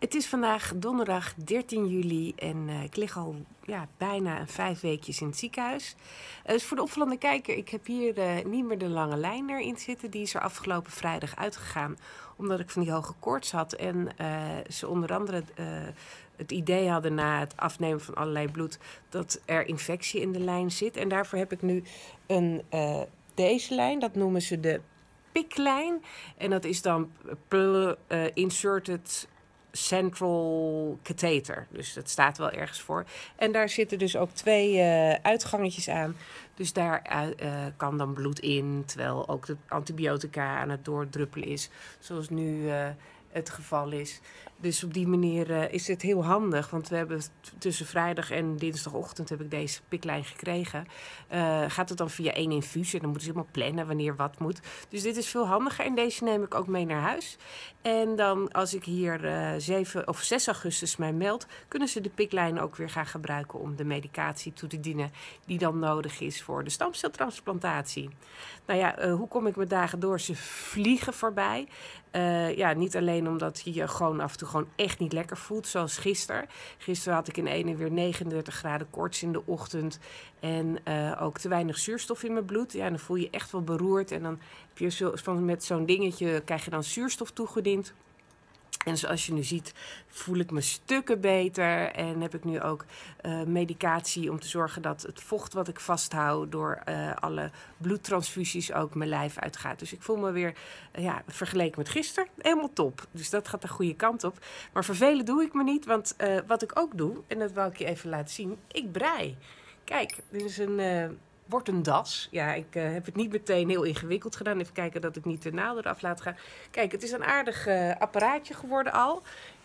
Het is vandaag donderdag 13 juli en uh, ik lig al ja, bijna vijf weekjes in het ziekenhuis. Uh, dus voor de opvallende kijker, ik heb hier uh, niet meer de lange lijn erin zitten. Die is er afgelopen vrijdag uitgegaan omdat ik van die hoge koorts had. En ze onder andere het idee hadden na het afnemen van allerlei bloed dat er infectie in de lijn zit. En daarvoor heb ik nu een, deze lijn, dat noemen ze de piklijn. En dat is dan inserted central catheter. Dus dat staat wel ergens voor. En daar zitten dus ook twee uh, uitgangetjes aan. Dus daar uh, kan dan bloed in, terwijl ook de antibiotica aan het doordruppelen is. Zoals nu het geval is. Dus op die manier uh, is het heel handig. Want we hebben tussen vrijdag en dinsdagochtend heb ik deze piklijn gekregen. Uh, gaat het dan via één infuus. En dan moeten ze helemaal plannen wanneer wat moet. Dus dit is veel handiger. En deze neem ik ook mee naar huis. En dan als ik hier uh, eh, 7 of 6 augustus mij meld, kunnen ze de piklijn ook weer gaan gebruiken om de medicatie toe te dienen die dan nodig is voor de stamceltransplantatie. Nou ja, hoe kom ik mijn dagen door? Ze vliegen voorbij. ja, niet alleen omdat je gewoon af en toe gewoon echt niet lekker voelt, zoals gisteren. Gisteren had ik in ene weer 39 graden koorts in de ochtend en uh, ook te weinig zuurstof in mijn bloed. Ja, dan voel je echt wel beroerd en dan heb je zo, van, met zo'n dingetje krijg je dan zuurstof toegediend. En zoals je nu ziet, voel ik me stukken beter. En heb ik nu ook uh, medicatie om te zorgen dat het vocht wat ik vasthoud door uh, alle bloedtransfusies ook mijn lijf uitgaat. Dus ik voel me weer, uh, ja, vergeleken met gisteren, helemaal top. Dus dat gaat de goede kant op. Maar vervelen doe ik me niet, want wat ik ook doe, en dat wou ik je even laten zien, ik brei. Kijk, dit is een wordt een das. Ja, ik uh, heb het niet meteen heel ingewikkeld gedaan. Even kijken dat ik niet de naald eraf laat gaan. Kijk, het is een aardig uh, apparaatje geworden al.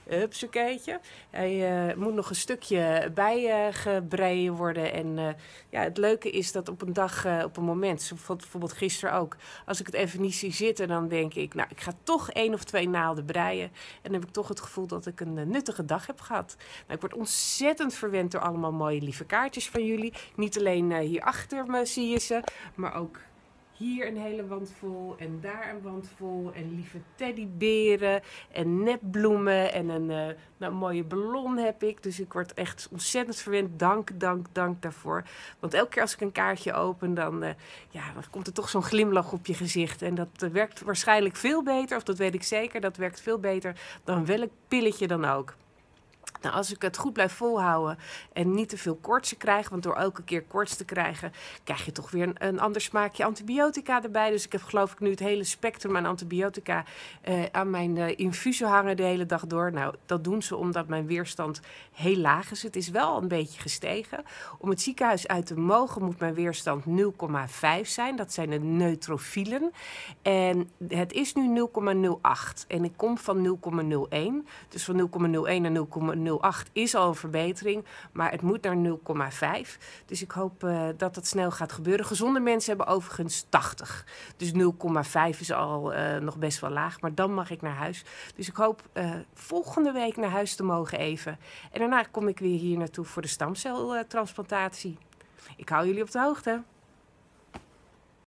Hupsakeetje. Hij uh, moet nog een stukje bijgebreien uh, worden. En uh, ja, het leuke is dat op een dag, op een moment, bijvoorbeeld gisteren ook, als ik het even niet zie zitten, dan denk ik, nou, ik ga toch één of twee naalden breien. En dan heb ik toch het gevoel dat ik een nuttige dag heb gehad. Nou, ik word ontzettend verwend door allemaal mooie lieve kaartjes van jullie. Niet alleen hier achter me zie je ze, maar ook hier een hele wand vol en daar een wand vol. En lieve teddyberen en nepbloemen en een uh, nou, mooie ballon heb ik. Dus ik word echt ontzettend verwend. Dank, dank, dank daarvoor. Want elke keer als ik een kaartje open, dan, uh, ja, dan komt er toch zo'n glimlach op je gezicht. En dat uh, werkt waarschijnlijk veel beter, of dat weet ik zeker, dat werkt veel beter dan welk pilletje dan ook. Nou, als ik het goed blijf volhouden en niet te veel koortsen krijg, want door elke keer koorts te krijgen, krijg je toch weer een, een ander smaakje antibiotica erbij. Dus ik heb geloof ik nu het hele spectrum aan antibiotica eh, aan mijn uh, infusen hangen de hele dag door. Nou, dat doen ze omdat mijn weerstand heel laag is. Het is wel een beetje gestegen. Om het ziekenhuis uit te mogen moet mijn weerstand 0,5 zijn. Dat zijn de neutrofielen. En het is nu 0,08 en ik kom van 0,01. Dus van 0,01 naar 0,0 0,8 is al een verbetering, maar het moet naar 0,5. Dus ik hoop uh, dat het snel gaat gebeuren. Gezonde mensen hebben overigens 80. Dus 0,5 is al uh, nog best wel laag, maar dan mag ik naar huis. Dus ik hoop uh, volgende week naar huis te mogen even. En daarna kom ik weer hier naartoe voor de stamceltransplantatie. Ik hou jullie op de hoogte.